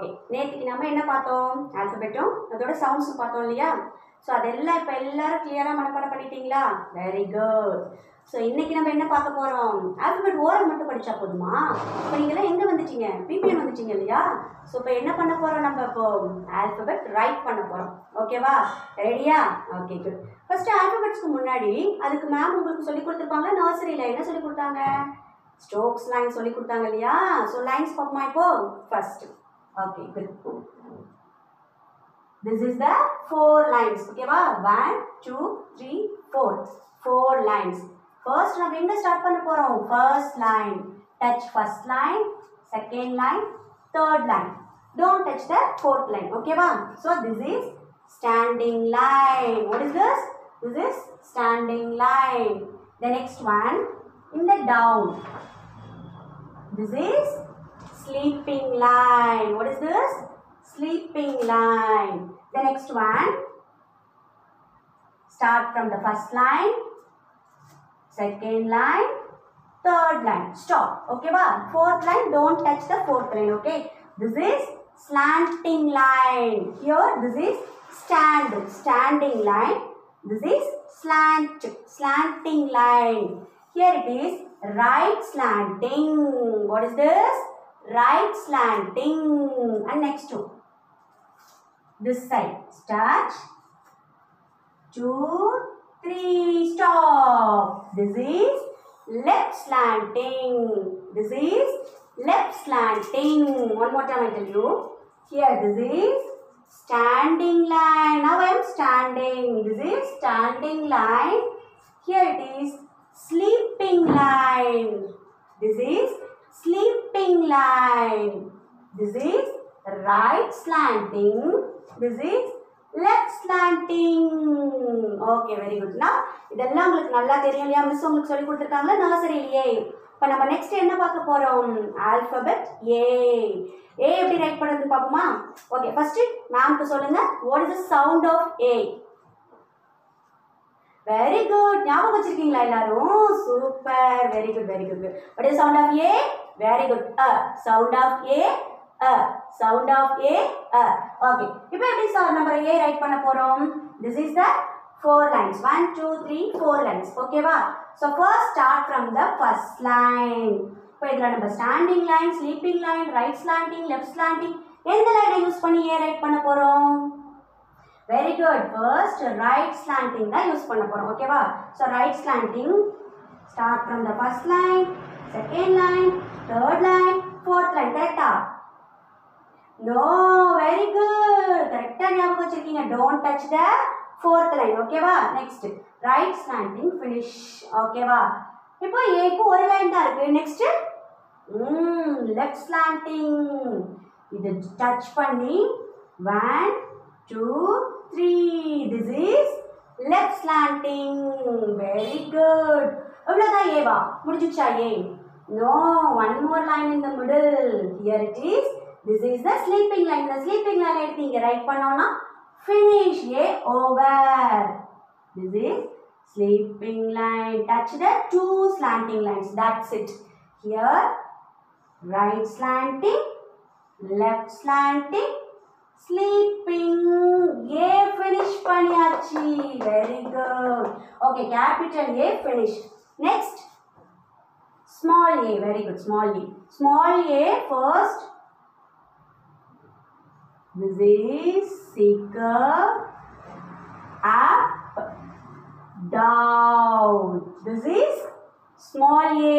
Okay நேற்றுக்கு நம்ம என்ன பார்த்தோம்? ஆல்ஃபபெட்டும் அதோட சவுண்ட்ஸும் பார்த்தோம் இல்லையா? ஸோ அதெல்லாம் இப்போ எல்லாரும் கிளியராக மனப்பாடம் பண்ணிட்டீங்களா? வெரி குட் ஸோ இன்னைக்கு நம்ம என்ன பார்க்க போகிறோம் ஆல்ஃபபெட் ஓரம் மட்டும் படித்தா போதுமா? இப்போ நீங்களாம் எங்கே வந்துட்டீங்க? பிபிஎம் வந்துட்டீங்க இல்லையா? ஸோ இப்போ என்ன பண்ண போகிறோம் நம்ம இப்போ? ஆல்ஃபபெட் ரைட் பண்ண போகிறோம் ஓகேவா ரெடியா ஓகே குட் ஃபஸ்ட்டு ஆல்ஃபபெட்ஸ்க்கு முன்னாடி அதுக்கு மேம் உங்களுக்கு சொல்லி கொடுத்துருப்பாங்க. நர்சரியில் என்ன சொல்லி கொடுத்தாங்க? ஸ்ட்ரோக்ஸ் லைன் சொல்லி கொடுத்தாங்க இல்லையா? ஸோ லைன்ஸ் பார்ப்போமா இப்போ? First okay good This is the four lines. ஓகேவா one two three four four lines first நம்ம எங்க ஸ்டார்ட் பண்ண போறோம்? First line touch first line second line third line don't touch the fourth line ஓகேவா so this is standing line what is this this is standing line the next one in the down. This is sleeping line. What is this? Sleeping line. The next one. Start from the first line. Second line. Third line. Stop. Okay ba fourth line. Don't touch the fourth line okay? This is slanting line. Here this is stand. Standing line. This is slant. Slanting line. Here it is right slanting. What is this right slanting and next one this side. Start. Two three. Stop. This is left slanting this is left slanting one more time i tell you. Here this is standing line. Now i am standing. This is standing line. Here it is sleeping line. This is sleeping line. This is right slanting. This is left slanting. Okay very குட்னா இதெல்லாம் உங்களுக்கு நல்லா தெரியும் இல்லையா? Miss உங்களுக்கு சொல்லி கொடுத்துருக்காங்களா? நர்சரியிலேயே இப்போ நம்ம நெக்ஸ்ட் என்ன பார்க்க போகிறோம் ஆல்பபெட் ஏ ஏ எப்படி ரைட் பண்ணுறது பார்ப்போமா? ஓகே ஃபர்ஸ்ட் மேம்க்கு சொல்லுங்க. What is the sound of A very good ஞாபகம் வச்சிருக்கீங்களா எல்லாரும்? Super very good very good what is sound of A very good a sound of A அ சவுண்ட் ஆஃப் ஏ அ ஓகே இப்போ எப்படி சார் நம்ம ஏ ரைட் பண்ண போறோம்? This is the four lines one two three four lines ஓகேவா so first start from the first line இப்போ இதில் நம்ம standing line sleeping line right slanting left slanting எந்த லைனை யூஸ் பண்ணி ஏ ரைட் பண்ண போகிறோம் very good first right slanting தான் யூஸ் பண்ண போகிறோம் ஓகேவா so right slanting start from the first line second line third line fourth line கரெக்டா நோ வெரி குட் கரெக்டாக ஞாபகம் வச்சுருக்கீங்க. Don't touch the fourth line ஓகேவா நெக்ஸ்ட் ரைட் ஸ்லாண்டிங் ஃபினிஷ் ஓகேவா இப்போ ஏக்கு ஒரு லைன் தான் இருக்கு. நெக்ஸ்ட் லெஃப்ட் ஸ்லாண்டிங் இது டச் பண்ணி one two three this is left slanting very good எவ்வளோதான் ஏவா. முடிஞ்சிச்சா A no one more line in the middle here it is this is the sleeping line இந்த ஸ்லீப்பிங் லைன் எடுத்து இங்கே write பண்ணோம்னா finish A over this is sleeping line touch the two slanting lines that's it here right slanting left slanting sleeping A finish பண்ணியாச்சு very good okay capital A finish next small A very good small A small A first this is seeker. Up. Down. This is small a.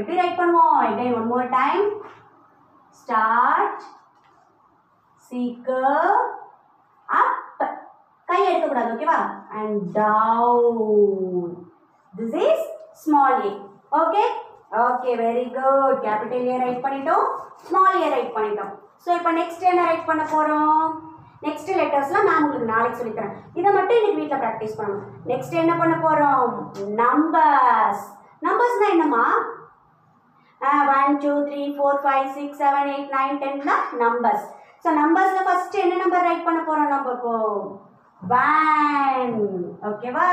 எப்படி ரைட் பண்ணுவோம் again one more time. Start. Seeker up. கை எடுக்கக்கூடாது ஓகேவா and down this is small A okay okay very good capital A write பண்ணிட்டோம். Small A right பண்ணிட்டோம். So இப்போ next என்ன ரைட் பண்ண போகிறோம் நெக்ஸ்ட் லெட்டர்ஸ்லாம் நான் உங்களுக்கு நாளைக்கு சொல்லித்தரேன் இதை மட்டும் இன்னைக்கு வீட்டில் ப்ராக்டிஸ் பண்ணணும். நெக்ஸ்ட் என்ன பண்ண போகிறோம் நம்பர்ஸ் நம்பர்ஸ்னா என்னம்மா? One two three four five six seven eight nine ten தான் numbers ஸோ நம்பர்ஸில் ஃபர்ஸ்ட் என்ன நம்பர் ரைட் பண்ண போகிறோம் நம்ம இப்போ ஒன் ஓகேவா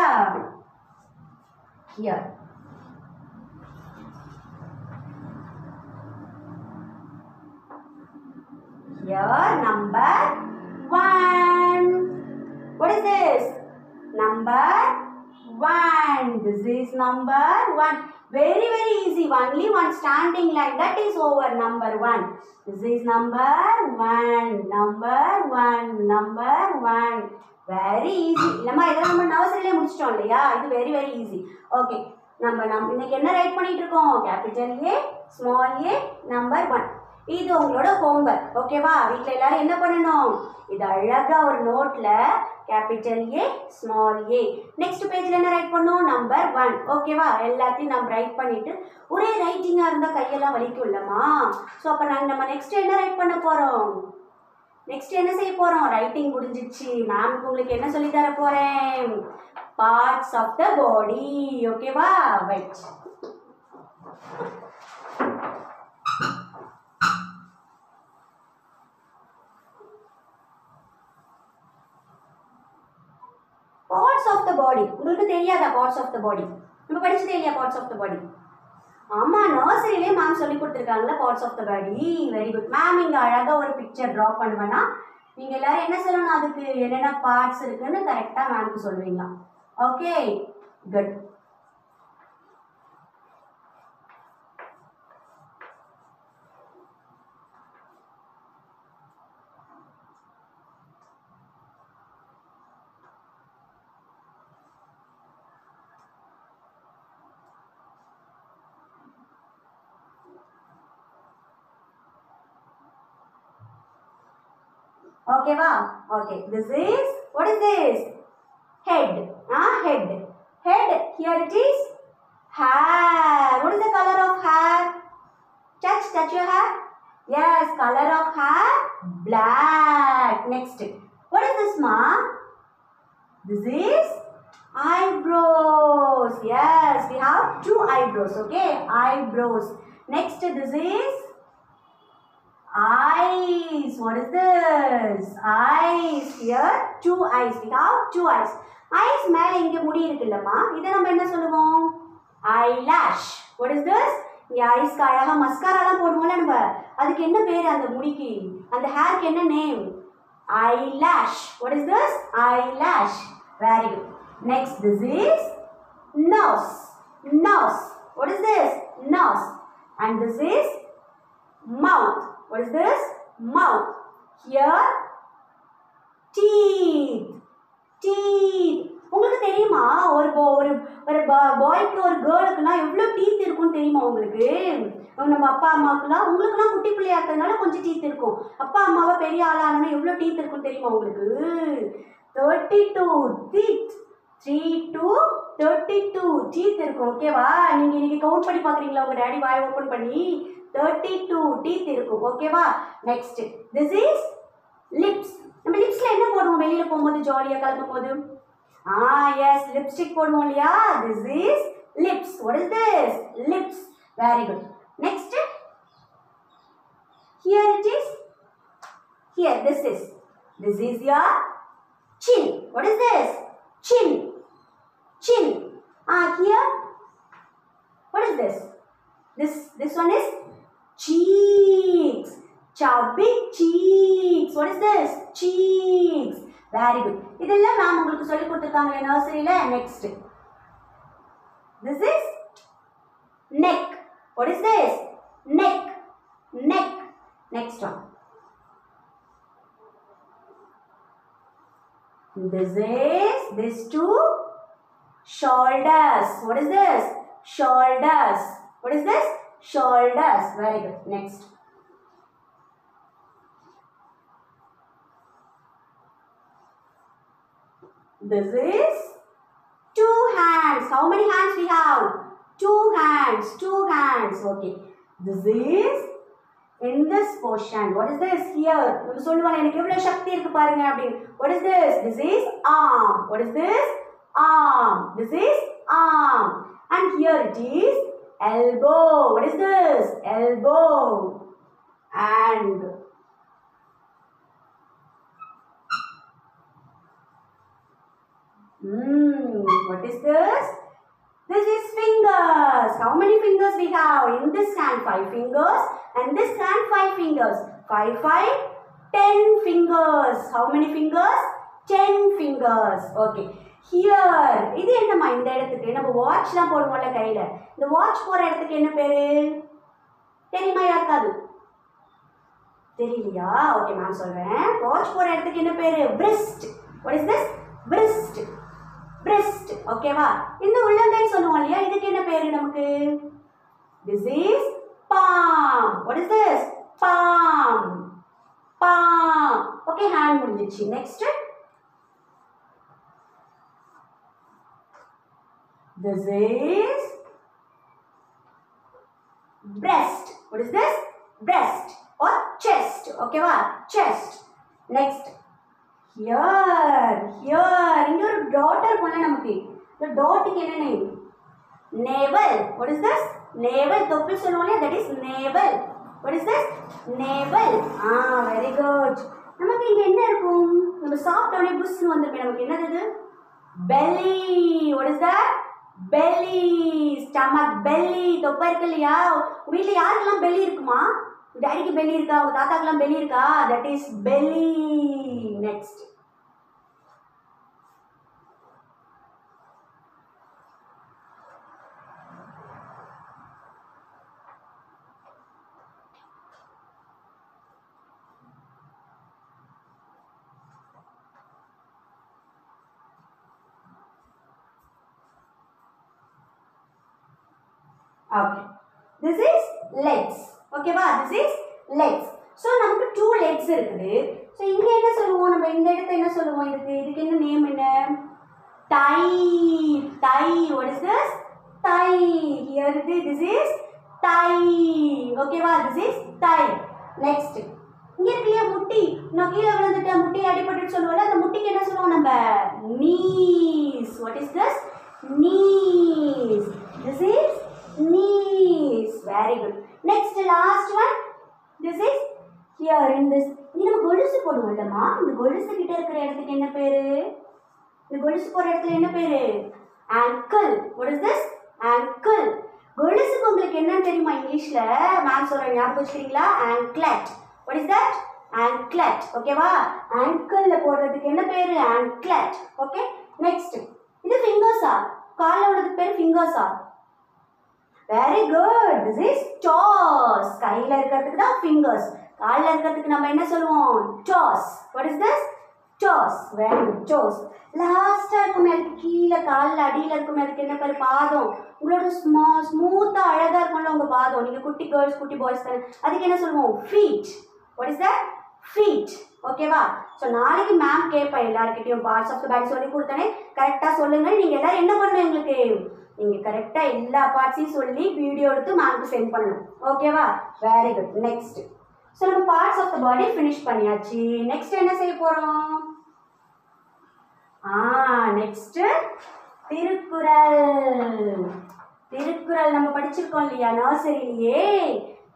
here Here number one. What is this? Number one. This is number one. Very very easy. Only one standing like that is over. Number one. This is number one. Number one. Number one. Very easy இல்லைம்மா இதெல்லாம் நம்ம நர்சரிலே முடிச்சிட்டோம் இல்லையா இது very very easy okay நம்ம நம்ம இன்னைக்கு என்ன ரைட் பண்ணிட்டு இருக்கோம் capital A small A number one இது உங்களோட ஹோம்ஒர்க் ஓகேவா வீட்டில் எல்லாரும் என்ன பண்ணணும்? இது அழகாக ஒரு நோட்டில் capital A small A next பேஜில் என்ன ரைட் பண்ணும்? நம்பர் ஒன் ஓகேவா எல்லாத்தையும் நம்ம ரைட் பண்ணிட்டு ஒரே ரைட்டிங்காக இருந்தால் கையெல்லாம் வலிக்கும் இல்லம்மா ஸோ அப்போ நாங்கள் நம்ம நெக்ஸ்ட் என்ன ரைட் பண்ண போகிறோம் நெக்ஸ்ட் என்ன செய்ய போகிறோம் ரைட்டிங் முடிஞ்சிச்சு. மேம் உங்களுக்கு என்ன சொல்லி தர போகிறேன் பார்ட்ஸ் ஆஃப் த பாடி ஓகேவா wait parts of the body உங்களுக்கு தெரியாதா பார்ட்ஸ் ஆஃப் த பாடி நம்ம படிச்சதே இல்லையா பார்ட்ஸ் ஆஃப் த பாடி ஆமா நர்சரியிலே மேம் சொல்லி கொடுத்துருக்காங்களா parts of the body very good ma'am இங்க அழகா ஒரு பிக்சர் ட்ரா பண்ணுவேன்னா நீங்க எல்லாரும் என்ன சொல்லணும் அதுக்கு? என்னென்ன பார்ட்ஸ் இருக்குன்னு கரெக்டா மேம்க்கு சொல்லுவீங்களா? Okay good ஓகேவா okay this is what is this head ah head head here it is hair what is the color of hair touch touch your hair yes color of hair black next what is this ma this is eyebrows yes we have two eyebrows okay eyebrows next this is eyes. What is this? Eyes. Here, two eyes. We have two eyes. Eyes மேல இங்க முடி இருக்குல்லம்மா இதை நம்ம என்ன சொல்லுவோம் eyelash what is this இங்க ஐஸ்க்கு அழகா மஸ்காராலாம் போடுவோம்ல நம்ம அதுக்கு என்ன பேர் அந்த முடிக்கு அந்த ஹேர்க்கு என்ன name eyelash what is this eyelash very good next this is nose nose what is this nose and this is mouth What is this? Mouth. Here, teeth. Teeth. உங்களுக்கு தெரியுமா? ஒரு ஒரு ஒரு பாய்க்கு ஒரு கேர்ளுக்குலாம் எவ்வளோ டீத் இருக்கும்னு தெரியுமா உங்களுக்கு? நம்ம அப்பா அம்மாவுக்குலாம் உங்களுக்குலாம் குட்டி பிள்ளையா இருக்கிறதுனால கொஞ்சம் டீத் இருக்கும். அப்பா அம்மாவை பெரிய ஆளானா எவ்வளோ டீத் இருக்கும்னு தெரியுமா உங்களுக்கு? Thirty two teeth three two thirty two teeth இருக்கும். ஓகேவா நீங்கள் இன்னைக்கு கவுண்ட் பண்ணி பார்க்குறீங்களா? உங்கள் டேடி வாய் ஓப்பன் பண்ணி? தேர்ட்டி டூ டீத் இருக்கும் ஓகேவா நெக்ஸ்ட் திஸ் இஸ் லிப்ஸ் நம்ம லிப்ஸ்ல என்ன போடுவோம்? வெளியில போகும்போது ஜாலியாக கிளம்பும் போது ஆ எஸ் லிப்ஸ்டிக் போடுவோம் இல்லையா? This is lips what is this lips very good next here it is here this is this is your chin. What is this? Chin. Chin. Ah here. What is this? This this one is cheeks chubby cheeks what is this cheeks very good இதெல்லாம் ma'am உங்களுக்கு சொல்லி கொடுத்துருக்காங்களே நர்சரியில next this is neck what is this neck neck next one this is this two shoulders what is this shoulders what is this shoulders very good next this is two hands how many hands we have two hands two hands okay this is in this portion what is this here நம்ம சொல்லுவாங்க எனக்கு எவ்வளவு சக்தி இருக்கு பாருங்க அப்படின்னு what is this this is arm what is this arm this is arm and here it is elbow. What is this? Elbow. And Hmm, what is this? This is fingers. How many fingers we have? In this hand, five fingers. And this hand, five fingers. Five, five, ten fingers. How many fingers? Ten fingers. Okay. Here இது என்னம்மா இந்த இடத்துக்கு? நம்ம வாட்ச்லாம் போடுவோம்ல கையில். இந்த watch போகிற இடத்துக்கு என்ன பேர்? தெரியுமா யாருக்காது தெரியலையா? ஓகே நான் சொல்கிறேன் வாட்ச் போகிற இடத்துக்கு என்ன பேர்? Wrist what is this wrist wrist ஓகேவா இந்த உள்ளங்கை சொல்லுவோம் இல்லையா? இதுக்கு என்ன பேர் நமக்கு? This is palm what is this palm palm okay hand முடிஞ்சிச்சு next This is breast. What is this? Breast or chest. Okay, va? Chest. Next. Here. Here. இங்க ஒரு dot இருக்கும்ல நமக்கு இந்த டாட்டுக்கு என்ன name navel what is this navel தொப்பி சொல்லுவோம் இல்லையா that is navel what is this navel ah very good நமக்கு இங்க என்ன இருக்கும் நம்ம சாப்பிட்டோடனே புஷ்னு வந்திருப்பேன் நமக்கு என்னது belly what is that belly stomach belly தொப்பை இருக்கு இல்லையா வீட்டில் யாருக்கெல்லாம் பெல்லி இருக்குமா? டேடிக்கு பெல்லி இருக்கா? உங்க தாத்தாக்கெல்லாம் பெல்லி இருக்கா? That is belly next okay this is legs ஓகேவா திஸ் இஸ் லெட்ஸ் ஸோ நமக்கு டூ லெக்ஸ் இருக்குது. ஸோ இங்கே என்ன சொல்லுவோம்? நம்ம இந்த இடத்த என்ன சொல்லுவோம் இதுக்கு? இதுக்கு என்ன நேம் என்ன? Thigh thigh what is this thigh here இது திஸ் இஸ் டை ஓகேவா திஸ் இஸ் டை நெக்ஸ்ட் இங்க இருக்கு முட்டி? நான் கீழே விழுந்துட்டேன் முட்டி அடிபட்டு சொல்லுவோம்ல அந்த முட்டிக்கு என்ன சொல்லுவோம் நம்ம? Knees what is this knees this is knees very good. Next last one. This is here in this. இங்க நம்ம கொலுசு போடுவோம்லம்மா. இந்த கொலுசு கிட்ட இருக்கிற இடத்துக்கு என்ன பேரு? இந்த கொலுசு போற இடத்துல என்ன பேரு? Ankle what is this? Ankle கொலுசுக்கு உங்களுக்கு என்னன்னு தெரியுமா இங்கிலீஷ்ல? மேம் சொல்ற ஞாபகம் வச்சுக்கிறீங்களா? Anklet what is that? Anklet ஓகேவா ஆங்கிள்ல போடுறதுக்கு என்ன பேரு? ஆங்க்லெட் ஓகே நெக்ஸ்ட் இது ஃபிங்கர்ஸா கால்ல பேர் பேரு ஃபிங்கர்ஸா very good this is toes கையில் இருக்கிறதுக்கு தான் ஃபிங்கர்ஸ் காலில் இருக்கிறதுக்கு நம்ம என்ன சொல்லுவோம்? Toes what is this toes very good toes லாஸ்ட்டாக இருக்கும் அதுக்கு கீழே காலில் அடியில் இருக்கும் அதுக்கு என்ன பேர்? பாதம். உங்களோட ஸ்மா ஸ்மூத்தாக அழகாக இருக்கும்ல உங்கள் பாதம். நீங்கள் குட்டி கேர்ள்ஸ் குட்டி பாய்ஸ் தானே. அதுக்கு என்ன சொல்லுவோம்? Feet what is that feet ஓகேவா ஸோ நாளைக்கு மேம் கேட்பேன் எல்லாருக்கிட்டையும் பார்ட்ஸ் ஆஃப் த பாடி சொல்லி கொடுத்தானே. கரெக்டாக சொல்லுங்க. நீங்கள் எல்லோரும் என்ன பண்ணுவேன் எங்களுக்கு நீங்கள் கரெக்டாக எல்லா பார்ட்ஸையும் சொல்லி வீடியோ எடுத்து மேம்க்கு சென்ட் பண்ணணும். ஓகேவா வெரி குட் நெக்ஸ்ட் ஸோ நம்ம parts of the body finish பண்ணியாச்சு. நெக்ஸ்ட் என்ன செய்ய போகிறோம் ஆ நெக்ஸ்ட்டு திருக்குறள். திருக்குறள் நம்ம படிச்சிருக்கோம் இல்லையா? நர்சரியிலேயே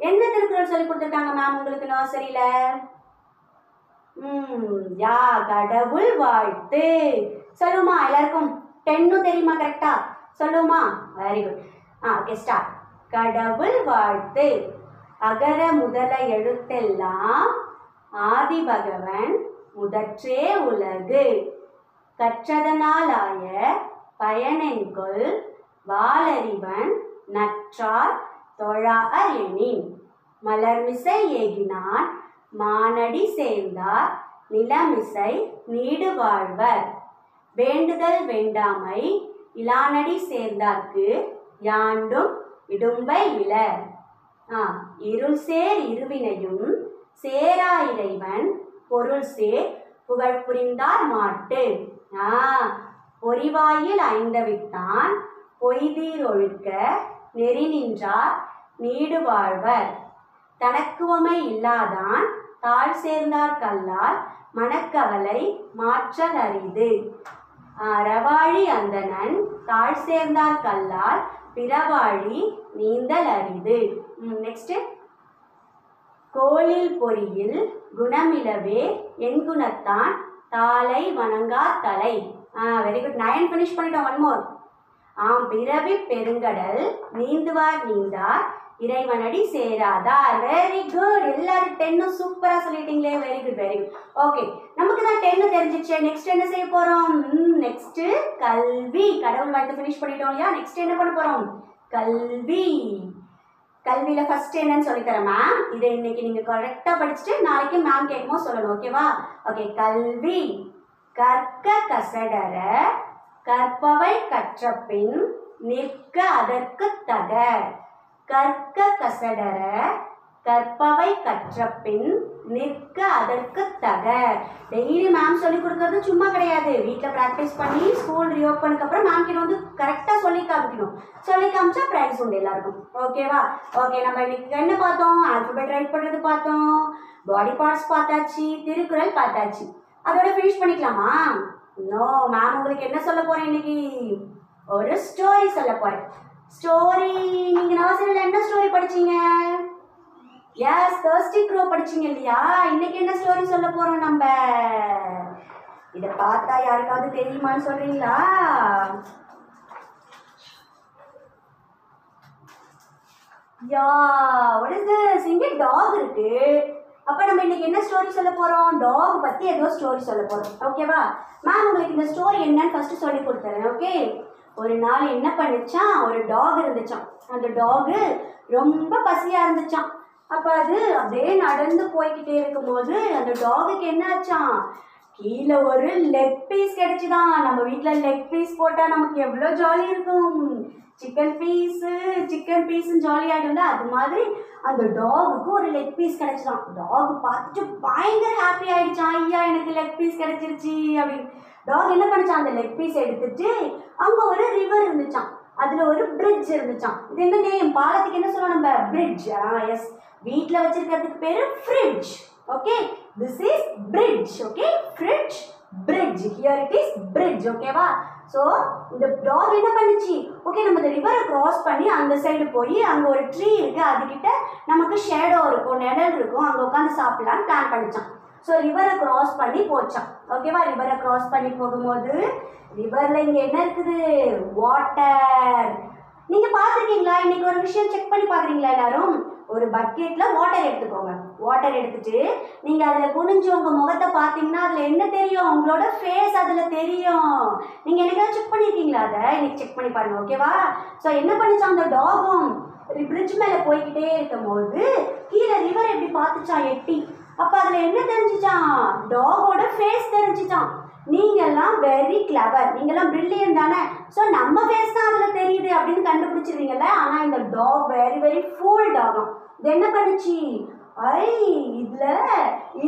என்ன திருக்குறள் சொல்லி கொடுத்துருக்காங்க மேம் உங்களுக்கு நர்சரியில் ம் யா கடவுள் வாழ்த்து. சொல்லுமா எல்லாருக்கும்? டென்னும் தெரியுமா கரெக்டாக சொல்லுமா? Very good ah okay start கடவுள் வாழ்த்து. அகர முதல எழுத்தெல்லாம் ஆதி பகவன் முதற்றே உலகு. கற்றதனாலாய பயனென்கொள் வாலறிவன் நற்றார் தொழா எனின். மலர்மிசை ஏகினான் மானடி சேர்ந்தார் நிலமிசை நீடு வாழ்வர் வேண்டுதல் வேண்டாமை இலானடி சேர்ந்தார்க்கு யாண்டும் இடும்பை இல ஆ இருள் சேர் இருவினையும் சேரா இறைவன் பொருள் சேர் புகழ் புரிந்தார் மாட்டு. ஆ பொறிவாயில் ஐந்தவித்தான் பொய்தீர் ஒழுக்க நெறி நின்றார் நீடு வாழ்வர். தனக்குவமை இல்லாதான் தாழ் சேர்ந்தார் கல்லால் மனக்கவலை மாற்றல் அரிது அறவாழி அந்தணன் தாழ் சேர்ந்தார் கல்லால் பிறவாழி நீந்தல் அரிது. நெக்ஸ்ட் கோலில் பொறியில் குணமிலவே என் குணத்தான் தாளை வணங்கா தலை. வெரி குட் நயன் ஃபினிஷ் பண்ணிட்டோம். ஒன் மோர் ஆம் பிறவி பெருங்கடல் நீந்துவார் நீந்தார் இறைவனடி சேராதா? வெரி குட் எல்லாரும் டென்னும் சூப்பரா சொல்லிட்டீங்களே. Very good very good okay நமக்கு தான் டென்னு தெரிஞ்சிச்சு. நெக்ஸ்ட் என்ன செய்ய போறோம்? நெக்ஸ்ட் கல்வி. கடவுள் வாழ்த்து ஃபினிஷ் பண்ணிட்டோம் இல்லையா? நெக்ஸ்ட் என்ன பண்ண போறோம்? கல்வி. கல்வியில ஃபர்ஸ்ட் என்னன்னு சொல்லித்தரேன் மேம் இதை இன்னைக்கு நீங்க கரெக்டா படிச்சுட்டு நாளைக்கு மேம் கேட்கும்போது சொல்லணும் ஓகேவா ஓகே கல்வி. கற்க கசடர கற்பவை கற்ற பின் நிற்க அதற்கு தக கற்க கசடர கற்பவை கற்ற பின் நிற்க அதற்கு தக டெய்லி மேம் சொல்லி கொடுக்கறது சும்மா கிடையாது. வீட்டில் ப்ராக்டிஸ் பண்ணி ஸ்கூல் ரீஓப்பனுக்கு அப்புறம் மேம் கிட்ட வந்து கரெக்டாக சொல்லி காமிக்கணும். சொல்லி காமிச்சா ப்ரைஸ் உண்டு எல்லாருக்கும். ஓகேவா ஓகே நம்ம இன்னைக்கு என்ன பார்த்தோம்? ஆல்பபெட் ரைட் பண்ணுறது பார்த்தோம். பாடி பார்ட்ஸ் பார்த்தாச்சு திருக்குறள் பார்த்தாச்சு. அதோட ஃபினிஷ் பண்ணிக்கலாமா? நோ மேம் உங்களுக்கு என்ன சொல்ல போகிறேன் இன்னைக்கு? ஒரு ஸ்டோரி சொல்ல போகிறேன் ஸ்டோரி நீங்க நர்சரியில் என்ன ஸ்டோரி படிச்சீங்க? எஸ் தேர்ஸ்டி க்ரோ படிச்சீங்க இல்லையா? இன்னைக்கு என்ன ஸ்டோரி சொல்ல போறோம் நம்ம? இத பார்த்தா யாருக்காவது தெரியுமான்னு சொல்றீங்களா? யா what is டாக் இருக்கு. அப்ப நம்ம இன்னைக்கு என்ன ஸ்டோரி சொல்ல போறோம்? டாக் பத்தி ஏதோ ஸ்டோரி சொல்ல போறோம். ஓகேவா மேம் உங்களுக்கு இந்த ஸ்டோரி என்னன்னு ஃபர்ஸ்ட் சொல்லி கொடுத்துறேன் ஓகே ஒரு நாள் என்ன பண்ணுச்சான் ஒரு டாக் இருந்துச்சான் அந்த டாகு ரொம்ப பசியா இருந்துச்சான் அப்ப அது அப்படியே நடந்து போய்கிட்டே இருக்கும்போது அந்த டாகுக்கு என்ன ஆச்சான் கீழே ஒரு லெக் பீஸ் கிடைச்சிதான். நம்ம வீட்டில் லெக் பீஸ் போட்டால் நமக்கு எவ்வளோ ஜாலி இருக்கும். சிக்கன் பீஸு சிக்கன் பீஸுன்னு ஜாலி ஆகிடும்ல அது மாதிரி அந்த டாகுக்கு ஒரு லெக் பீஸ் கிடைச்சிதான். டாக் பார்த்துட்டு பயங்கர ஹாப்பி ஆயிடுச்சான் ஐயா எனக்கு லெக் பீஸ் கிடைச்சிருச்சு அப்படின்னு. டாக் என்ன பண்ணிச்சான் அந்த லெக் பீஸ் எடுத்துட்டு அங்கே ஒரு ரிவர் இருந்துச்சான் அதில் ஒரு பிரிட்ஜ் இருந்துச்சான் இது என்ன நேம் பாலத்துக்கு என்ன சொல்லுவோம் நம்ம? பிரிட்ஜ் ஆ எஸ் வீட்டில் வச்சிருக்கிறதுக்கு பேர் fridge okay this is fridge okay fridge fridge here it is fridge ஓகேவா ஸோ இந்த டாக் என்ன பண்ணுச்சு? ஓகே நம்ம இந்த ரிவரை கிராஸ் பண்ணி அந்த சைடு போய் அங்கே ஒரு ட்ரீ இருக்குது அதுக்கிட்ட நமக்கு ஷேடோ இருக்கும் நிழல் இருக்கும். அங்கே உட்காந்து சாப்பிடலான்னு பிளான் பண்ணிச்சான் ஸோ ரிவரை கிராஸ் பண்ணி போச்சான் ஓகேவா ரிவரை கிராஸ் பண்ணி போகும்போது ரிவரில் இங்கே என்ன இருக்குது? வாட்டர் நீங்கள் பார்த்துருக்கீங்களா? இன்னைக்கு ஒரு விஷயம் செக் பண்ணி பார்க்குறீங்களா எல்லாரும்? ஒரு பக்கெட்டில் வாட்டர் எடுத்துக்கோங்க. வாட்டர் எடுத்துட்டு நீங்கள் அதில் குனிஞ்சு உங்கள் முகத்தை பார்த்தீங்கன்னா அதில் என்ன தெரியும்? உங்களோட ஃபேஸ் அதில் தெரியும். நீங்கள் என்னைக்காவது செக் பண்ணியிருக்கீங்களா அதை? இன்னைக்கு செக் பண்ணி பாருங்க ஓகேவா ஸோ என்ன பண்ணிச்சான் அந்த டாகும் பிரிட்ஜ் மேலே போய்கிட்டே இருக்கும்போது கீழே ரிவர் எப்படி பார்த்துச்சான் எட்டி. அப்ப அதுல என்ன தெரிஞ்சுச்சான் டாகோட ஃபேஸ் தெரிஞ்சுச்சான் நீங்கெல்லாம் வெரி கிளவர் நீங்கள்லாம் பிரில்லியன் தானே? ஸோ நம்ம ஃபேஸ் தான் அதில் தெரியுது அப்படின்னு கண்டுபிடிச்சிருவீங்கல்ல? ஆனால் இந்த டாக் வெரி வெரி ஃபூல் டாகும் இது என்ன பண்ணுச்சு? ஐ இதுல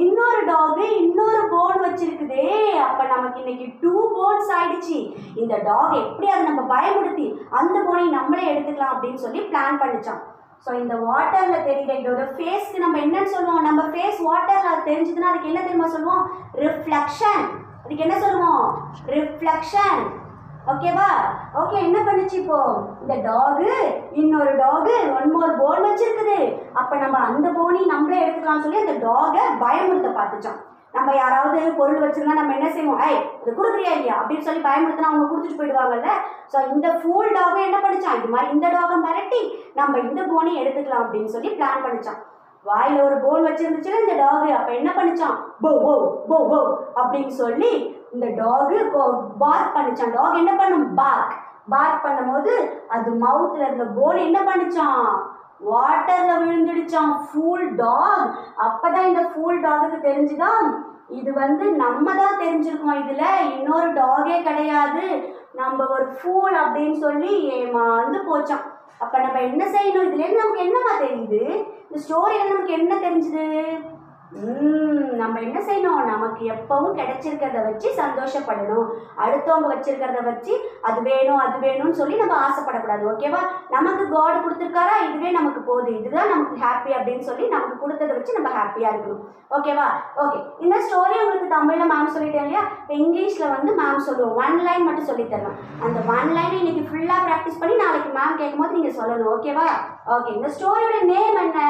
இன்னொரு டாக் இன்னொரு போன் வச்சிருக்குதே. அப்ப நமக்கு இன்னைக்கு டூ போன்ஸ் ஆயிடுச்சு. இந்த டாக் எப்படி அதை நம்ம பயமுடுத்தி அந்த போனை நம்மளே எடுத்துக்கலாம் அப்படின்னு சொல்லி பிளான் பண்ணிச்சான் ஸோ இந்த வாட்டரில் தெரியுற இதோட ஃபேஸ்க்கு நம்ம என்னன்னு சொல்லுவோம்? நம்ம ஃபேஸ் வாட்டரில் தெரிஞ்சதுன்னா அதுக்கு என்ன தெரியுமா சொல்லுவோம்? ரிஃப்ளெக்ஷன் அதுக்கு என்ன சொல்லுவோம்? ரிஃப்ளெக்ஷன் ஓகேவா ஓகே என்ன பண்ணுச்சு இப்போ? இந்த டாகு இன்னொரு டாகு ஒன் மோர் போன் வச்சிருக்குது. அப்போ நம்ம அந்த போனி நம்மளே எடுத்துக்கலாம்னு சொல்லி அந்த டாகை பயமுறுத்த பார்த்துச்சோம். நம்ம யாராவது பொருள் வச்சிருந்தா நம்ம என்ன செய்வோம்? ஐய் இது கொடுக்குறியா இல்லையா? அப்படின்னு சொல்லி பயமுறுத்தினா அவங்க கொடுத்துட்டு போயிடுவாங்கல்ல. ஸோ இந்த ஃபூல் டாகை என்ன பண்ணிச்சான்? இது மாதிரி இந்த டாகை மிரட்டி நம்ம இந்த போனையும் எடுத்துக்கலாம் அப்படின்னு சொல்லி பிளான் பண்ணிச்சான். வாயில் ஒரு போன் வச்சிருந்துச்சுன்னா இந்த டாகு அப்போ என்ன பண்ணிச்சான்? போ போ போ போ அப்படின்னு சொல்லி இந்த டாகு பார்க் பண்ணிச்சான். டாக் என்ன பண்ணும்? பார்க் பார்க் பண்ணும்போது அது மவுத்தில் இருந்த போன் என்ன பண்ணிச்சான்? வாட்டர்ல விழுந்துடுச்சான் ஃபூல் டாக் அப்பதான் இந்த ஃபூல் டாகுக்கு தெரிஞ்சுதான் இது வந்து நம்ம தான் தெரிஞ்சிருக்கோம் இதுல. இன்னொரு டாகே கிடையாது. நம்ம ஒரு ஃபூல் அப்படின்னு சொல்லி ஏமாந்து போச்சான் அப்ப நம்ம என்ன செய்யணும்? இதுல நமக்கு என்னமா தெரியுது? இந்த ஸ்டோரியில நமக்கு என்ன தெரிஞ்சுது? நம்ம என்ன செய்யணும்? நமக்கு எப்பவும் கிடைச்சிருக்கிறத வச்சு சந்தோஷப்படணும். அடுத்தவங்க வச்சிருக்கிறத வச்சு அது வேணும் அது வேணும்னு சொல்லி நம்ம ஆசைப்படக்கூடாது ஓகேவா? நமக்கு காட் கொடுத்துருக்காரா? இதுவே நமக்கு போதும். இதுதான் நமக்கு ஹாப்பி அப்படின்னு சொல்லி நமக்கு கொடுத்ததை வச்சு நம்ம ஹாப்பியா இருக்கணும். ஓகேவா? ஓகே. இந்த ஸ்டோரி உங்களுக்கு தமிழ்ல மேம் சொல்லிட்டேன் இல்லையா? இப்போ இங்கிலீஷ்ல வந்து மேம் சொல்லுவோம். ஒன் லைன் மட்டும் சொல்லி தருவேன் அந்த ஒன் லைன் இன்னைக்கு ஃபுல்லா ப்ராக்டிஸ் பண்ணி நாளைக்கு மேம் கேட்கும்போது நீங்க சொல்லணும். ஓகேவா? ஓகே. இந்த ஸ்டோரியோட நேம் என்ன?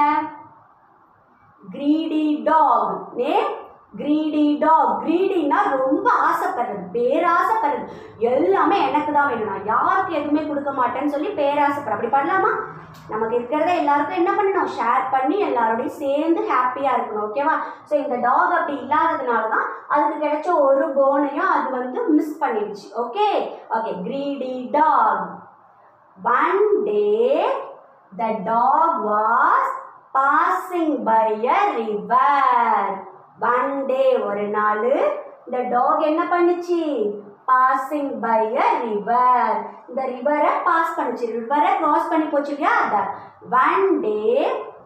Greedy dog name greedy dog கிரீடினா ரொம்ப ஆசைப்படுறது. பேராசைப்படுறது. எல்லாமே எனக்கு தான் வேணும். நான் யாருக்கு எதுவுமே கொடுக்க மாட்டேன்னு சொல்லி பேராசைப்படுற அப்படி பண்ணலாமா? நமக்கு இருக்கிறத எல்லாருக்கும் என்ன பண்ணணும்? ஷேர் பண்ணி எல்லாரோடையும் சேர்ந்து ஹாப்பியாக இருக்கணும். ஓகேவா ஸோ இந்த டாக் அப்படி இல்லாததுனால தான் அதுக்கு கிடைச்ச ஒரு போனையும் அது வந்து மிஸ் பண்ணிடுச்சு. Okay okay greedy dog one day the dog was passing by a river one day ஒரு நாள் இந்த டாக் என்ன பண்ணுச்சு? பாசிங் பை அ ரிவர் இந்த ரிவரை பாஸ் பண்ணுச்சு. ரிவரை கிராஸ் பண்ணி போச்சு இல்லையா? அந்த one day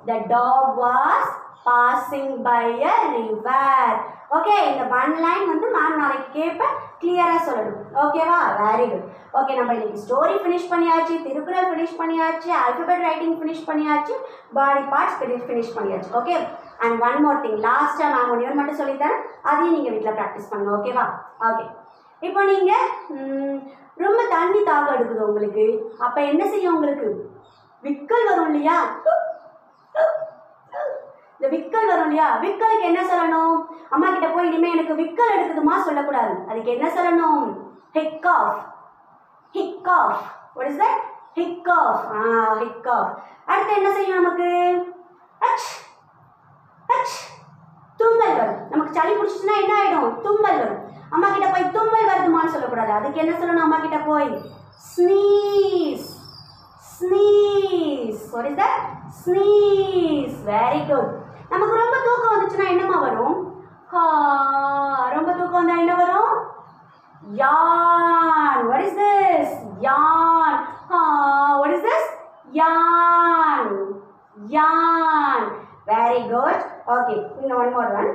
the dog was passing by a river okay இந்த ஒன் லைன் வந்து மேம் நாளைக்கு கேட்பேன் கிளியராக சொல்லணும். ஓகேவா வெரி குட் ஓகே நம்ம இன்னைக்கு ஸ்டோரி ஃபினிஷ் பண்ணியாச்சு திருக்குறள் ஃபினிஷ் பண்ணியாச்சு ஆல்பபெட் ரைட்டிங் ஃபினிஷ் பண்ணியாச்சு பாடி பார்ட்ஸ் ஃபினிஷ் பண்ணியாச்சு. Okay and one more thing லாஸ்ட்டாக நான் ஒன்று மட்டும் சொல்லித்தரேன். அதையும் நீங்கள் வீட்டில் ப்ராக்டிஸ் பண்ணுங்க. ஓகேவா ஓகே இப்போ நீங்கள் ரொம்ப தண்ணி தாக்கம் எடுக்குது உங்களுக்கு. அப்போ என்ன செய்யும் உங்களுக்கு? விக்கல் வரும் இல்லையா? இந்த விக்கல் வரும் இல்லையா? விக்கலுக்கு என்ன சொல்லணும்? அம்மா கிட்ட போய் இனிமே எனக்கு விக்கல் எடுக்குதுமா சொல்லக்கூடாது. அதுக்கு என்ன சொல்லணும்? Hiccup hiccup what is that hiccup ah hiccup அடுத்து என்ன செய்யும் நமக்கு? அச் அச் தும்மல் வரும். நமக்கு சளி பிடிச்சிச்சுன்னா என்ன ஆயிடும்? தும்மல் வரும். அம்மா கிட்ட போய் தும்மல் வருதுமான்னு சொல்லக்கூடாது. அதுக்கு என்ன சொல்லணும் அம்மா கிட்ட போய்? Sneeze sneeze what is that sneeze very good நமக்கு ரொம்ப தூக்கம் வந்துச்சுன்னா என்னம்மா வரும்? ரொம்ப தூக்கம் வந்தா என்ன வரும்? Yawn. What is this yawn. What is this yawn. Yawn. Very good okay இன்னும் ஒன் மோர் ஒன்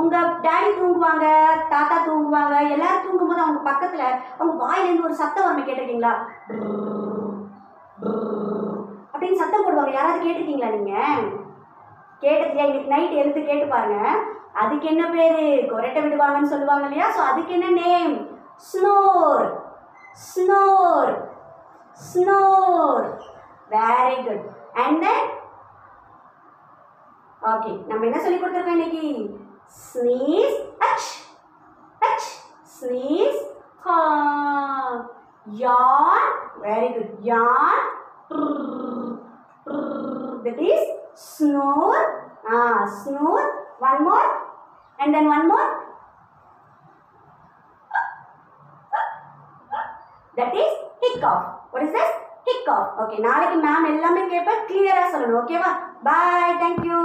உங்க டேடி தூங்குவாங்க தாத்தா தூங்குவாங்க எல்லாரும் தூங்கும்போது அவங்க பக்கத்துல அவங்க வாயிலேருந்து ஒரு சத்தம் வரணும் கேட்டிருக்கீங்களா? அப்படின்னு சத்தம் போடுவாங்க. யாராவது கேட்டிருக்கீங்களா நீங்க? கேட்டதுலையா இன்னைக்கு நைட் எழுத்து கேட்டு பாருங்க. அதுக்கு என்ன பேரு? கொரட்டை விடுவாங்கன்னு சொல்லுவாங்க இல்லையா? ஸோ அதுக்கு என்ன name snore snore snore very good and then okay நம்ம என்ன சொல்லி கொடுத்துருக்கோம் இன்னைக்கு? ஸ்னீஸ் அச் அச் ஸ்னீஸ் ஹா yawn very good yawn that is snore ah snore one more and then one more that is hiccough what is this hiccough okay நாளைக்கு ma'am எல்லாமே கேட்பேன் கிளியரா சொல்லணும் ஓகேவா பாய் தேங்க்யூ